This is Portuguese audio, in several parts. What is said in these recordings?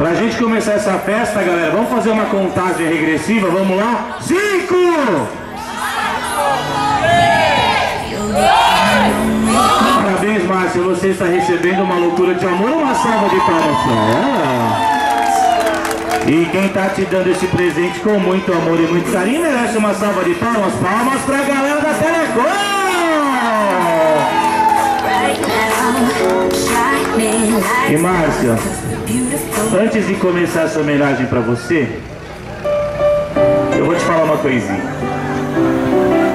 Pra gente começar essa festa, galera, vamos fazer uma contagem regressiva, vamos lá? Cinco! Parabéns, Márcia, você está recebendo uma loucura de amor, uma salva de palmas pra ela. E quem tá te dando esse presente com muito amor e muito carinho merece uma salva de palmas, palmas pra galera da Telecom! E Márcia, antes de começar essa homenagem pra você, eu vou te falar uma coisinha.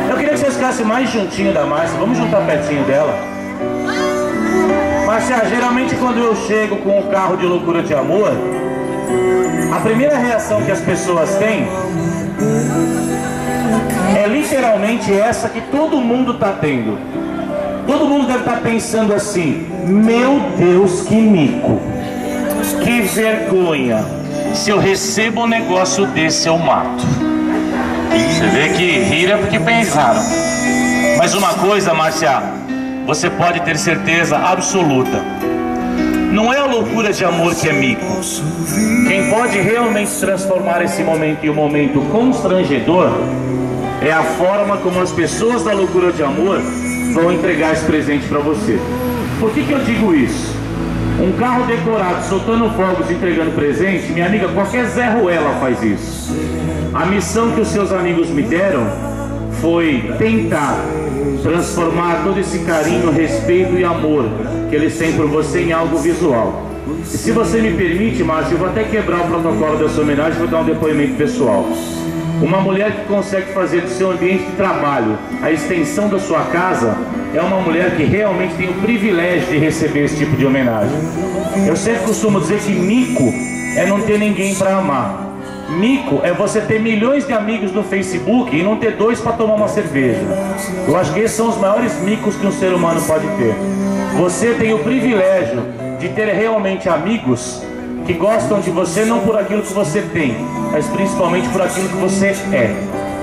Eu queria que você ficasse mais juntinho da Márcia, vamos juntar pertinho dela. Márcia, geralmente quando eu chego com o carro de loucura de amor, a primeira reação que as pessoas têm é literalmente essa que todo mundo está tendo. Todo mundo deve estar tá pensando assim: Meu Deus, que mico, que vergonha. Se eu recebo um negócio desse, eu mato. Você vê que riram porque pensaram. Mas uma coisa, Márcia, você pode ter certeza absoluta não é a loucura de amor que é mico. Quem pode realmente transformar esse momento em um momento constrangedor é a forma como as pessoas da loucura de amor vão entregar esse presente para você. Por que, que eu digo isso? Um carro decorado, soltando fogos, entregando presente, minha amiga, qualquer Zé Ruela faz isso. A missão que os seus amigos me deram foi tentar transformar todo esse carinho, respeito e amor que eles têm por você em algo visual. E se você me permite, Márcio, eu vou até quebrar o protocolo dessa homenagem e vou dar um depoimento pessoal. Uma mulher que consegue fazer do seu ambiente de trabalho a extensão da sua casa é uma mulher que realmente tem o privilégio de receber esse tipo de homenagem. Eu sempre costumo dizer que mico é não ter ninguém para amar. Mico é você ter milhões de amigos no Facebook e não ter dois para tomar uma cerveja. Eu acho que esses são os maiores micos que um ser humano pode ter. Você tem o privilégio de ter realmente amigos que gostam de você não por aquilo que você tem, mas principalmente por aquilo que você é.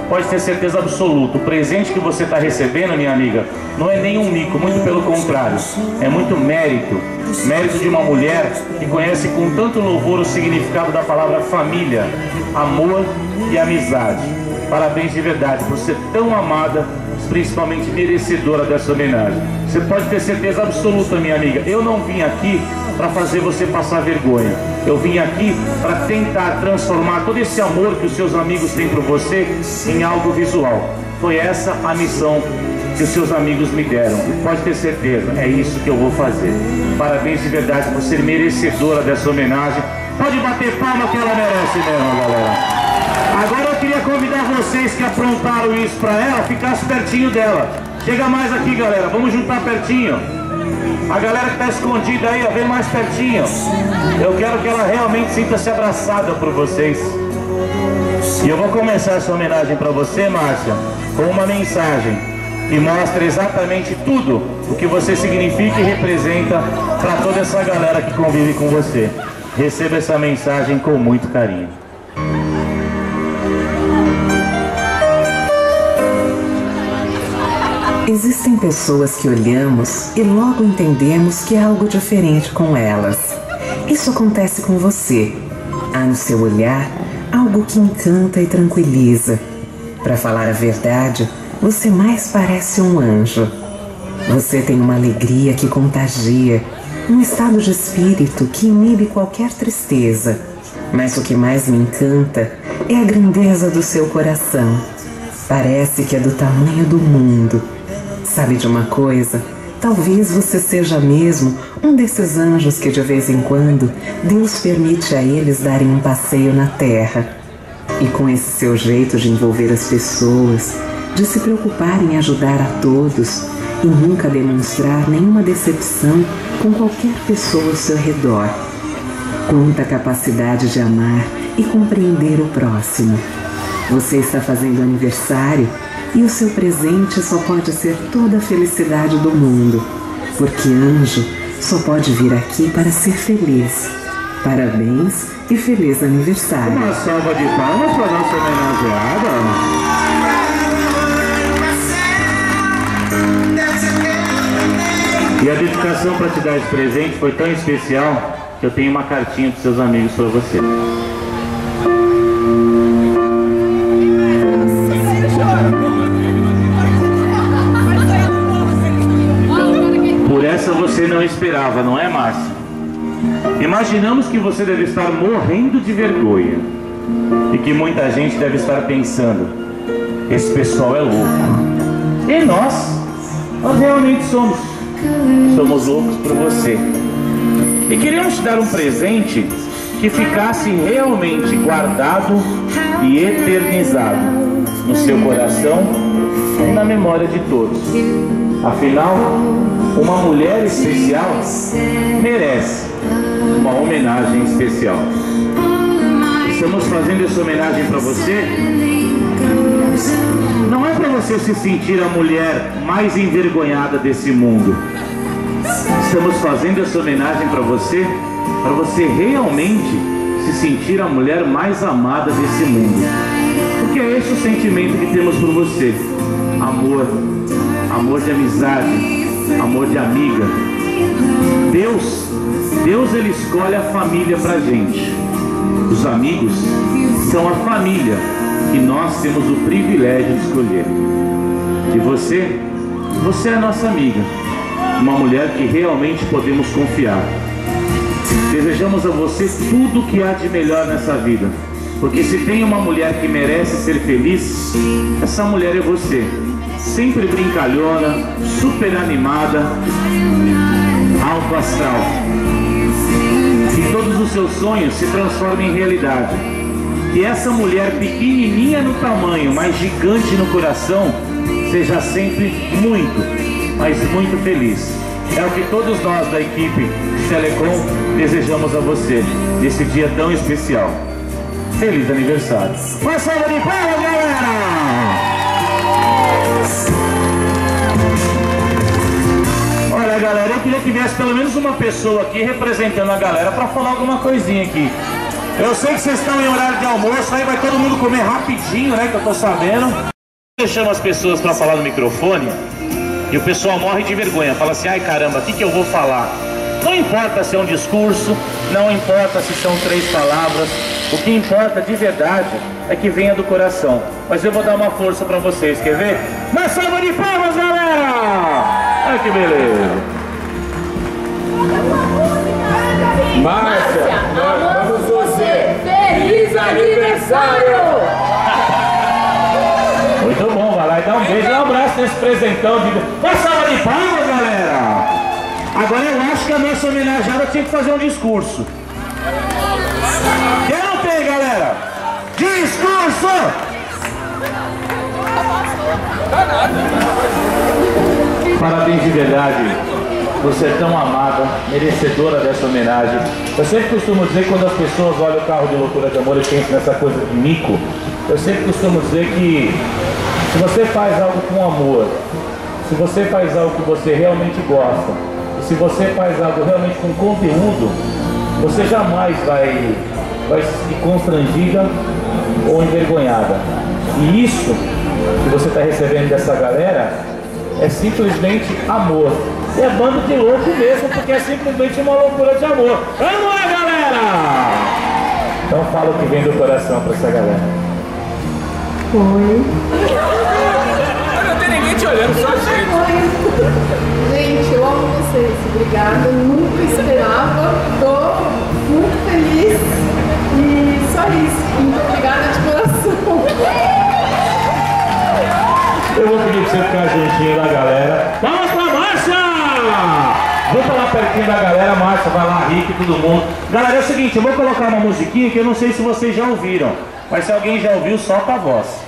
Pode ter certeza absoluta, o presente que você está recebendo, minha amiga, não é nenhum mico, muito pelo contrário, é muito mérito. Mérito de uma mulher que conhece com tanto louvor o significado da palavra família, amor e amizade. Parabéns de verdade por ser tão amada, principalmente merecedora dessa homenagem. Você pode ter certeza absoluta, minha amiga, eu não vim aqui para fazer você passar vergonha. Eu vim aqui para tentar transformar todo esse amor que os seus amigos têm por você em algo visual. Foi essa a missão que os seus amigos me deram. Pode ter certeza, é isso que eu vou fazer. Parabéns de verdade por ser merecedora dessa homenagem. Pode bater palma que ela merece mesmo, galera. Agora eu queria convidar vocês que aprontaram isso para ela, ficasse pertinho dela. Chega mais aqui, galera. Vamos juntar pertinho. A galera que está escondida aí, vem mais pertinho. Eu quero que ela realmente sinta-se abraçada por vocês. E eu vou começar essa homenagem para você, Márcia, com uma mensagem que mostra exatamente tudo o que você significa e representa para toda essa galera que convive com você. Receba essa mensagem com muito carinho. Existem pessoas que olhamos e logo entendemos que há algo diferente com elas. Isso acontece com você. Há no seu olhar algo que encanta e tranquiliza. Para falar a verdade, você mais parece um anjo. Você tem uma alegria que contagia, um estado de espírito que inibe qualquer tristeza. Mas o que mais me encanta é a grandeza do seu coração. Parece que é do tamanho do mundo Sabe de uma coisa? Talvez você seja mesmo um desses anjos que de vez em quando Deus permite a eles darem um passeio na terra. E com esse seu jeito de envolver as pessoas, de se preocupar em ajudar a todos e nunca demonstrar nenhuma decepção com qualquer pessoa ao seu redor. Quanta capacidade de amar e compreender o próximo. Você está fazendo aniversário e o seu presente só pode ser toda a felicidade do mundo, porque anjo só pode vir aqui para ser feliz. Parabéns e feliz aniversário. Uma salva de palmas para nossa homenageada. E a dedicação para te dar esse presente foi tão especial que eu tenho uma cartinha dos seus amigos para você. Não esperava, não é, Márcia? Imaginamos que você deve estar morrendo de vergonha e que muita gente deve estar pensando: esse pessoal é louco. E nós, nós realmente somos. Somos loucos por você. E queríamos te dar um presente que ficasse realmente guardado e eternizado no seu coração e na memória de todos. Afinal, uma mulher especial merece uma homenagem especial. Estamos fazendo essa homenagem para você. Não é para você se sentir a mulher mais envergonhada desse mundo. Estamos fazendo essa homenagem para você, para você realmente se sentir a mulher mais amada desse mundo. Porque é esse o sentimento que temos por você: amor, amor de amizade, amor de amiga. Deus, Deus ele escolhe a família pra gente. Os amigos são a família que nós temos o privilégio de escolher. E você, você é a nossa amiga, uma mulher que realmente podemos confiar. Desejamos a você tudo o que há de melhor nessa vida. Porque se tem uma mulher que merece ser feliz, essa mulher é você sempre brincalhona, super animada, alto astral. Que todos os seus sonhos se transformem em realidade. Que essa mulher pequenininha no tamanho, mas gigante no coração, seja sempre muito, mas muito feliz. É o que todos nós da equipe Telecom desejamos a você nesse dia tão especial. Feliz aniversário. Uma salva de palmas, galera! Galera, eu queria que viesse pelo menos uma pessoa aqui representando a galera para falar alguma coisinha aqui. Eu sei que vocês estão em horário de almoço, aí vai todo mundo comer rapidinho, né? Que eu tô sabendo. Eu chamo as pessoas para falar no microfone e o pessoal morre de vergonha. Fala assim, ai caramba, o que, que eu vou falar? Não importa se é um discurso, não importa se são três palavras, o que importa de verdade é que venha do coração. Mas eu vou dar uma força para vocês, quer ver? Uma salva de palmas, galera! Olha que beleza! Márcia, nós vamos você! Feliz aniversário! Muito bom, vai lá e dá um beijo e um abraço nesse presentão de. Uma salva de palmas, galera! Agora eu acho que a nossa homenageada tinha que fazer um discurso. Quer não tem, galera? Discurso! Parabéns de verdade. Você é tão amada, merecedora dessa homenagem. Eu sempre costumo dizer quando as pessoas olham o carro de loucura de amor e pensam nessa coisa de mico, eu sempre costumo dizer que se você faz algo com amor, se você faz algo que você realmente gosta, e se você faz algo realmente com conteúdo, você jamais vai, vai se constrangida ou envergonhada. E isso que você está recebendo dessa galera é simplesmente amor. É bando de louco mesmo, porque é simplesmente uma loucura de amor. Vamos lá, galera! Então fala o que vem do coração para essa galera. Oi. Não tem ninguém te olhando, só a gente. Oi. Gente, eu amo vocês. Obrigada. Nunca esperava. Tô muito feliz. E só isso. Muito obrigada de coração. Eu vou pedir pra você ficar juntinho da galera. Vamos pra! Vou lá pertinho da galera, Márcia, vai lá, Rick, todo mundo. Galera, é o seguinte, eu vou colocar uma musiquinha que eu não sei se vocês já ouviram. Mas se alguém já ouviu, solta a voz.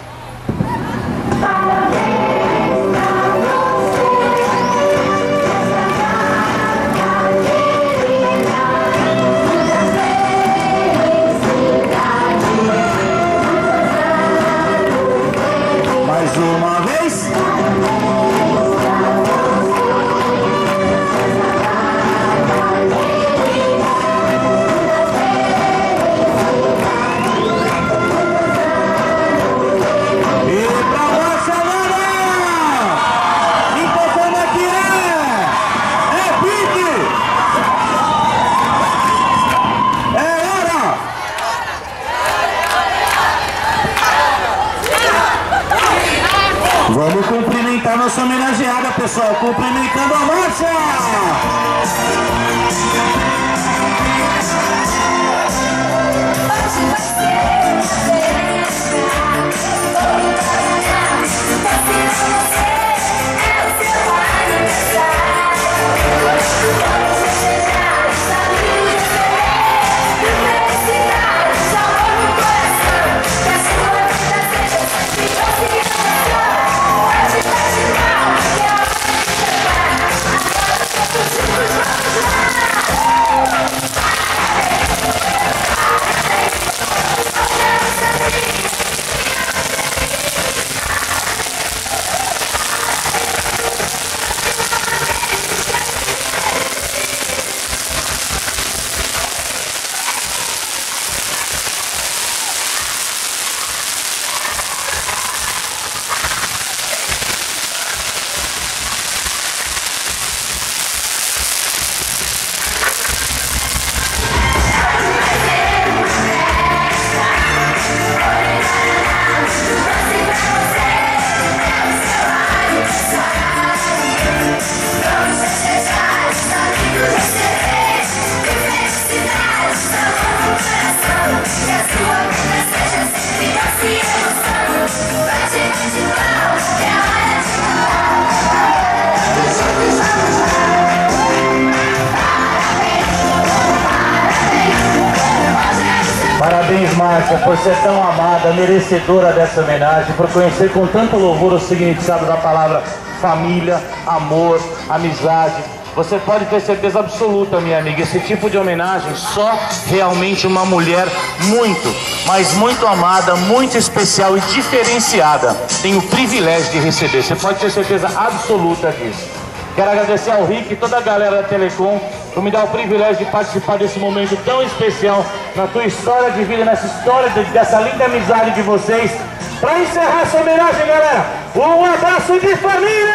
Parabéns, Márcia, por ser tão amada, merecedora dessa homenagem, por conhecer com tanto louvor o significado da palavra família, amor, amizade. Você pode ter certeza absoluta, minha amiga, esse tipo de homenagem só realmente uma mulher muito, mas muito amada, muito especial e diferenciada tem o privilégio de receber. Você pode ter certeza absoluta disso. Quero agradecer ao Rick e toda a galera da Telecom por me dar o privilégio de participar desse momento tão especial na tua história de vida, nessa história de, dessa linda amizade de vocês. Para encerrar essa homenagem, galera, um abraço de família!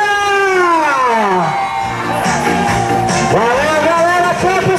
Valeu, galera! Tchau,